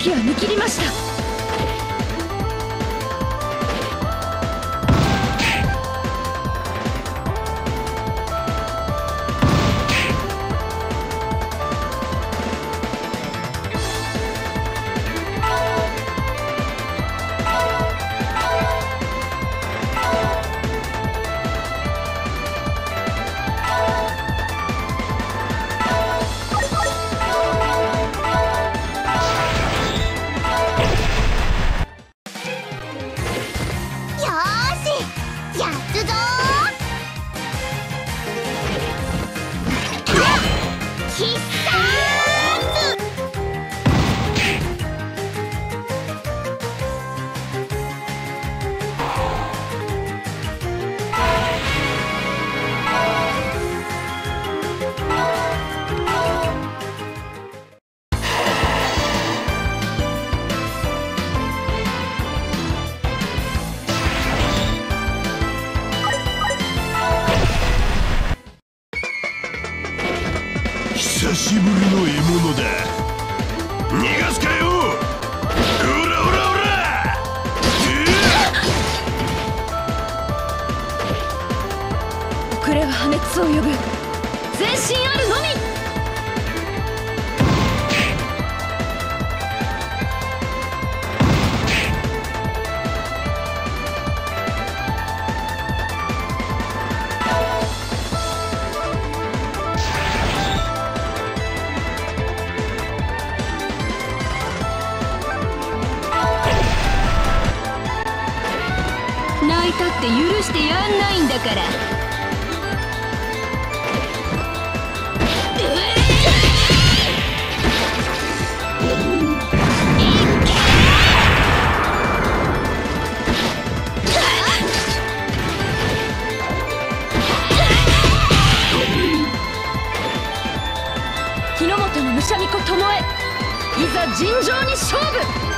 の動きは見切りました。嘟嘟久しぶりの獲物だ。逃がすかよ。オラオラオラ遅れは破滅を呼ぶ。前進あるのみ。いたって許してやんないんだから。日の本の武者巫女巴。いざ尋常に勝負。